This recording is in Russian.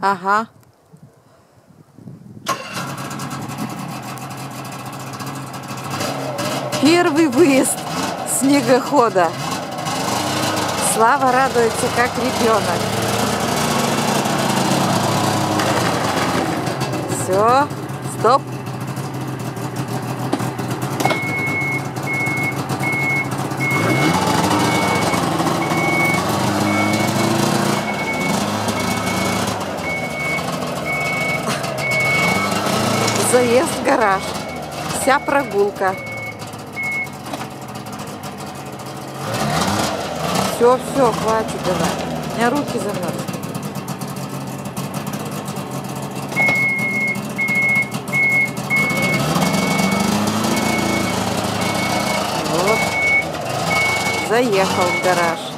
Ага. Первый выезд снегохода. Слава радуется, как ребенок. Все, стоп. Заезд в гараж. Вся прогулка. Все, все, хватит давай. У меня руки замерзли. Заехал в гараж.